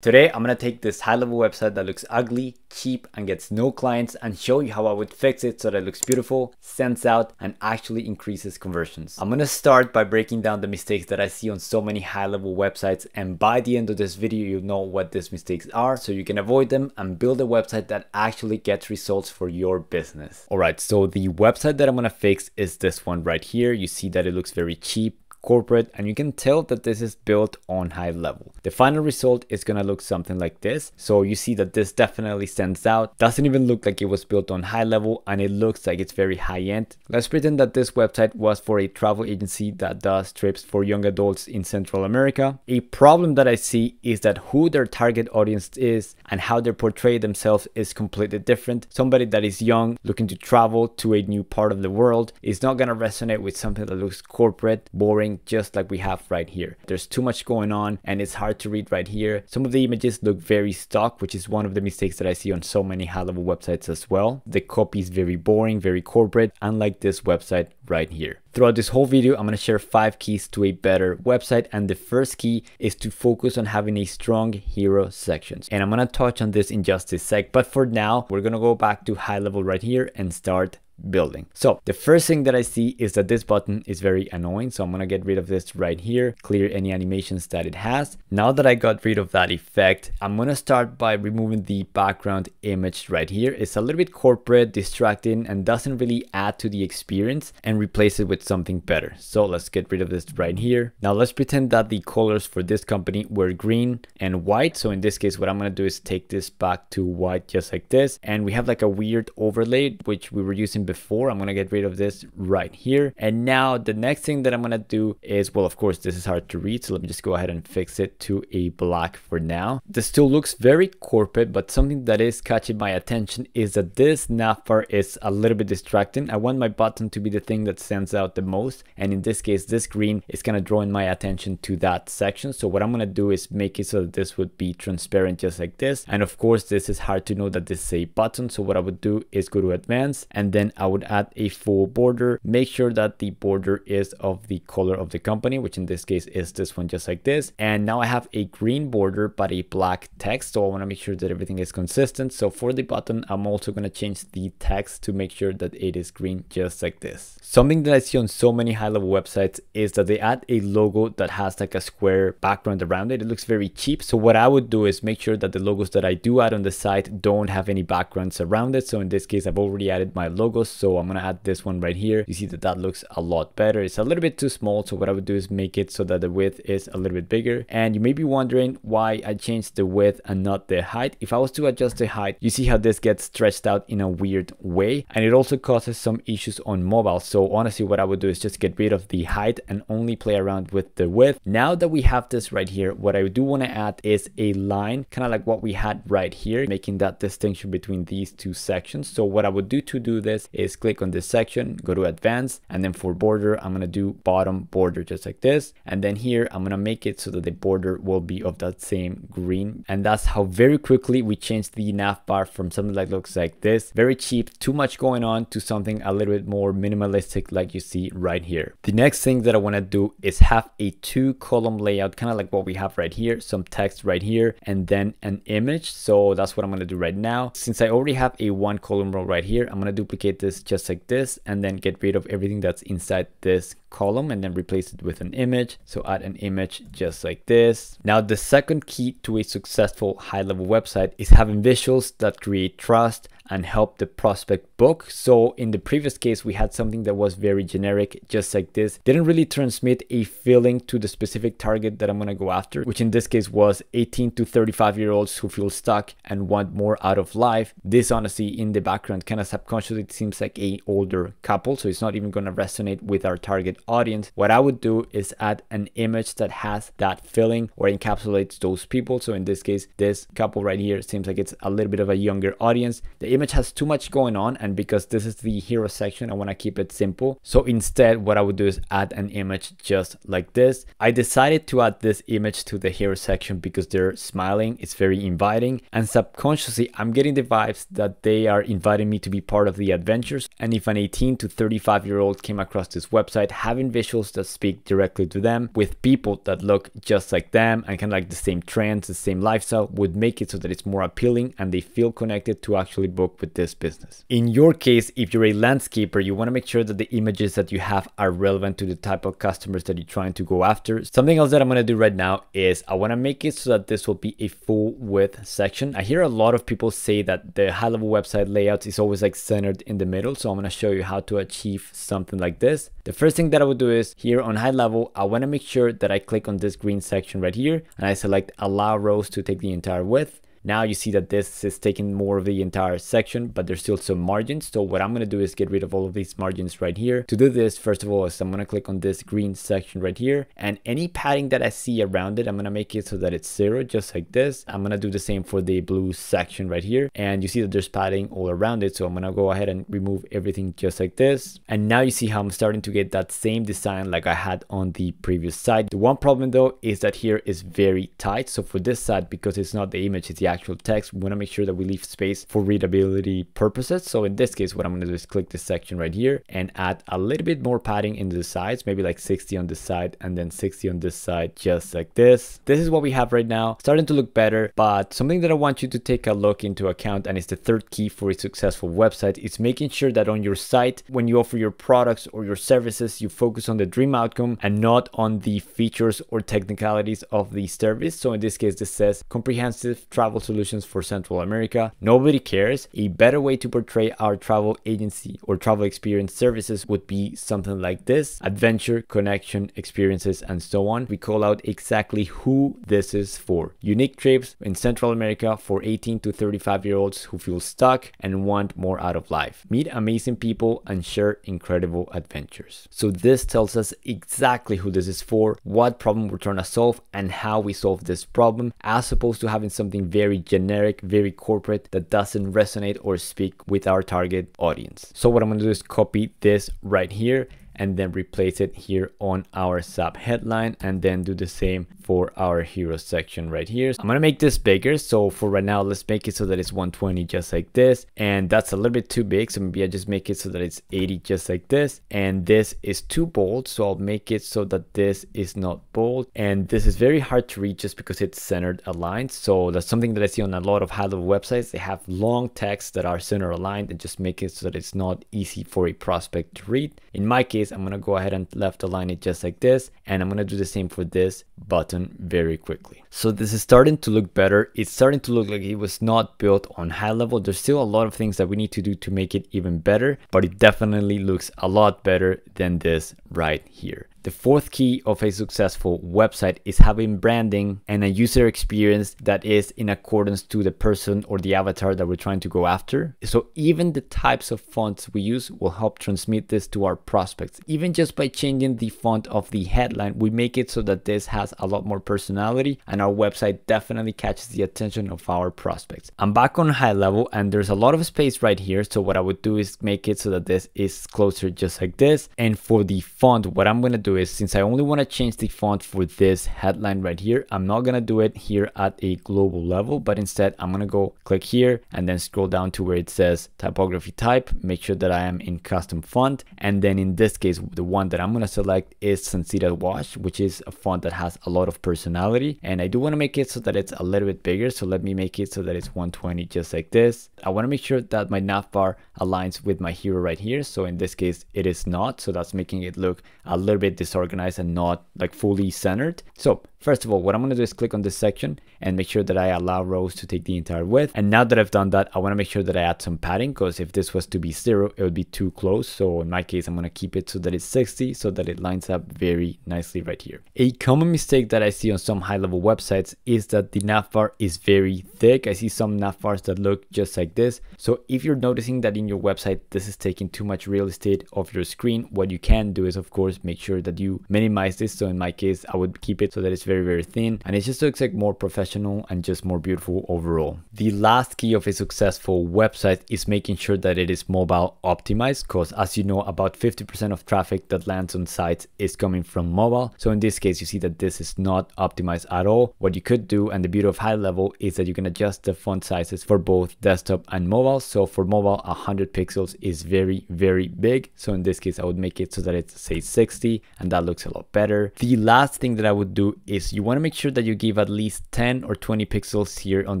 Today, I'm gonna take this HighLevel website that looks ugly, cheap, and gets no clients and show you how I would fix it so that it looks beautiful, stands out, and actually increases conversions. I'm gonna start by breaking down the mistakes that I see on so many HighLevel websites. And by the end of this video, you'll know what these mistakes are so you can avoid them and build a website that actually gets results for your business. All right, so the website that I'm gonna fix is this one right here. You see that it looks very cheap corporate and you can tell that this is built on HighLevel. The final result is gonna look something like this. So you see that this definitely stands out. Doesn't even look like it was built on HighLevel and it looks like it's very high end. Let's pretend that this website was for a travel agency that does trips for young adults in Central America. A problem that I see is that who their target audience is and how they portray themselves is completely different. Somebody that is young looking to travel to a new part of the world is not gonna resonate with something that looks corporate, boring, just like we have right here. There's too much going on and it's hard to read right here. Some of the images look very stock, which is one of the mistakes that I see on so many HighLevel websites as well. The copy is very boring, very corporate, unlike this website right here. Throughout this whole video, I'm going to share five keys to a better website. And the first key is to focus on having a strong hero sections. And I'm going to touch on this in just a sec. But for now, we're going to go back to HighLevel right here and start building. So the first thing that I see is that this button is very annoying. So I'm going to get rid of this right here, clear any animations that it has. Now that I got rid of that effect, I'm going to start by removing the background image right here. It's a little bit corporate, distracting, and doesn't really add to the experience and replace it with something better. So let's get rid of this right here. Now let's pretend that the colors for this company were green and white. So in this case, what I'm going to do is take this back to white just like this. And we have like a weird overlay, which we were using before. I'm gonna get rid of this right here. And now the next thing that I'm gonna do is, well, of course, this is hard to read. So let me just go ahead and fix it to a black for now. This still looks very corporate, but something that is catching my attention is that this navbar is a little bit distracting. I want my button to be the thing that stands out the most. And in this case, this green is gonna draw in my attention to that section. So what I'm gonna do is make it so that this would be transparent just like this. And of course, this is hard to know that this is a button. So what I would do is go to advanced and then I would add a full border. Make sure that the border is of the color of the company, which in this case is this one just like this. And now I have a green border, but a black text. So I wanna make sure that everything is consistent. So for the button, I'm also gonna change the text to make sure that it is green just like this. Something that I see on so many high level websites is that they add a logo that has like a square background around it. It looks very cheap. So what I would do is make sure that the logos that I do add on the site don't have any backgrounds around it. So in this case, I've already added my so I'm gonna add this one right here. You see that that looks a lot better. It's a little bit too small. So what I would do is make it so that the width is a little bit bigger. And you may be wondering why I changed the width and not the height. If I was to adjust the height, you see how this gets stretched out in a weird way. And it also causes some issues on mobile. So honestly, what I would do is just get rid of the height and only play around with the width. Now that we have this right here, what I do want to add is a line, kind of like what we had right here, making that distinction between these two sections. So what I would do to do this is click on this section, go to advanced, and then for border, I'm gonna do bottom border just like this. And then here, I'm gonna make it so that the border will be of that same green. And that's how very quickly we change the nav bar from something that looks like this, very cheap, too much going on, to something a little bit more minimalistic like you see right here. The next thing that I wanna do is have a two column layout, kind of like what we have right here, some text right here, and then an image. So that's what I'm gonna do right now. Since I already have a one column row right here, I'm gonna duplicate this just like this and then get rid of everything that's inside this column and then replace it with an image. So add an image just like this. Now the second key to a successful HighLevel website is having visuals that create trust and help the prospect book. So in the previous case, we had something that was very generic, just like this. Didn't really transmit a feeling to the specific target that I'm gonna go after, which in this case was 18 to 35 year olds who feel stuck and want more out of life. This honestly in the background kind of subconsciously seems like a older couple. So it's not even gonna resonate with our target audience. What I would do is add an image that has that feeling or encapsulates those people. So in this case, this couple right here seems like it's a little bit of a younger audience. The image has too much going on and because this is the hero section, I want to keep it simple. So instead, what I would do is add an image just like this. I decided to add this image to the hero section because they're smiling, it's very inviting and subconsciously I'm getting the vibes that they are inviting me to be part of the adventures and if an 18 to 35 year old came across this website having visuals that speak directly to them with people that look just like them and kind of like the same trends, the same lifestyle would make it so that it's more appealing and they feel connected to actually book with this business. In your case, if you're a landscaper, you want to make sure that the images that you have are relevant to the type of customers that you're trying to go after. Something else that I'm going to do right now is I want to make it so that this will be a full width section. I hear a lot of people say that the HighLevel website layouts is always like centered in the middle. So I'm going to show you how to achieve something like this. The first thing that I would do is here on HighLevel, I want to make sure that I click on this green section right here and I select allow rows to take the entire width. Now you see that this is taking more of the entire section, but there's still some margins. So what I'm going to do is get rid of all of these margins right here. To do this, first of all, is I'm going to click on this green section right here and any padding that I see around it, I'm going to make it so that it's zero, just like this. I'm going to do the same for the blue section right here. And you see that there's padding all around it. So I'm going to go ahead and remove everything just like this. And now you see how I'm starting to get that same design like I had on the previous side. The one problem though is that here is very tight. So for this side, because it's not the image, it's the actual text, we want to make sure that we leave space for readability purposes. So in this case, what I'm going to do is click this section right here and add a little bit more padding into the sides, maybe like 60 on this side and then 60 on this side, just like this. This is what we have right now, starting to look better, but something that I want you to take a look into account and it's the third key for a successful website is making sure that on your site, when you offer your products or your services, you focus on the dream outcome and not on the features or technicalities of the service. So in this case, this says comprehensive travel solutions for Central America. Nobody cares. A better way to portray our travel agency or travel experience services would be something like this adventure, connection, experiences, and so on. We call out exactly who this is for. Unique trips in Central America for 18 to 35 year olds who feel stuck and want more out of life. Meet amazing people and share incredible adventures. So, this tells us exactly who this is for, what problem we're trying to solve, and how we solve this problem, as opposed to having something very generic, very corporate that doesn't resonate or speak with our target audience. So, what I'm gonna do is copy this right here and then replace it here on our sub headline and then do the same for our hero section right here. I'm gonna make this bigger. So for right now, let's make it so that it's 120 just like this. And that's a little bit too big. So maybe I just make it so that it's 80 just like this. And this is too bold. So I'll make it so that this is not bold. And this is very hard to read just because it's centered aligned. So that's something that I see on a lot of HighLevel websites. They have long text that are center aligned and just make it so that it's not easy for a prospect to read. In my case, I'm gonna go ahead and left align it just like this. And I'm gonna do the same for this button very quickly. So this is starting to look better. It's starting to look like it was not built on HighLevel. There's still a lot of things that we need to do to make it even better, but it definitely looks a lot better than this right here. The fourth key of a successful website is having branding and a user experience that is in accordance to the person or the avatar that we're trying to go after. So even the types of fonts we use will help transmit this to our prospects. Even just by changing the font of the headline, we make it so that this has a lot more personality and our website definitely catches the attention of our prospects. I'm back on HighLevel and there's a lot of space right here. So what I would do is make it so that this is closer just like this. And for the font, what I'm going to do is since I only want to change the font for this headline right here, I'm not going to do it here at a global level, but instead I'm going to go click here and then scroll down to where it says typography type, make sure that I am in custom font. And then in this case, the one that I'm going to select is Sans Serif Wash, which is a font that has a lot of personality. And I do want to make it so that it's a little bit bigger. So let me make it so that it's 120 just like this. I want to make sure that my navbar aligns with my hero right here. So in this case, it is not. So that's making it look a little bit disorganized and not like fully centered. So First of all, what I'm going to do is click on this section and make sure that I allow rows to take the entire width. And now that I've done that, I want to make sure that I add some padding because if this was to be zero, it would be too close. So in my case, I'm going to keep it so that it's 60 so that it lines up very nicely right here. A common mistake that I see on some HighLevel websites is that the navbar is very thick. I see some navbars that look just like this. So if you're noticing that in your website, this is taking too much real estate of your screen, what you can do is of course, make sure that you minimize this. So in my case, I would keep it so that it's very, very thin and it just looks like more professional and just more beautiful overall. The last key of a successful website is making sure that it is mobile optimized because as you know, about 50% of traffic that lands on sites is coming from mobile. So in this case, you see that this is not optimized at all. What you could do and the beauty of HighLevel is that you can adjust the font sizes for both desktop and mobile. So for mobile, 100 pixels is very, very big. So in this case, I would make it so that it's say 60 and that looks a lot better. The last thing that I would do is you want to make sure that you give at least 10 or 20 pixels here on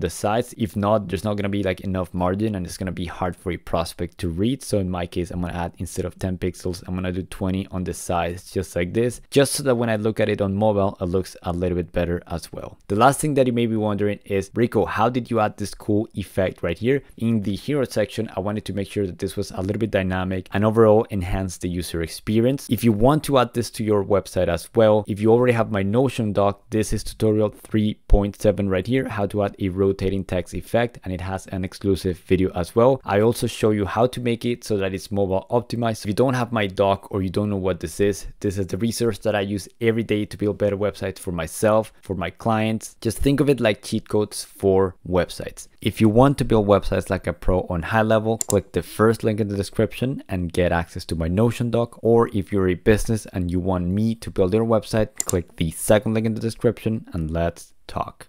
the sides. If not, there's not going to be like enough margin and it's going to be hard for a prospect to read. So in my case, I'm going to add instead of 10 pixels, I'm going to do 20 on the sides just like this, just so that when I look at it on mobile, it looks a little bit better as well. The last thing that you may be wondering is, Ricco, how did you add this cool effect right here? In the hero section, I wanted to make sure that this was a little bit dynamic and overall enhance the user experience. If you want to add this to your website as well, if you already have my Notion doc, this is tutorial 3.7 right here, how to add a rotating text effect, and it has an exclusive video as well. I also show you how to make it so that it's mobile optimized. If you don't have my doc or you don't know what this is, this is the resource that I use every day to build better websites for myself, for my clients. Just think of it like cheat codes for websites. If you want to build websites like a pro on HighLevel, click the first link in the description and get access to my Notion doc. Or if you're a business and you want me to build your website, click the second link in the description and let's talk.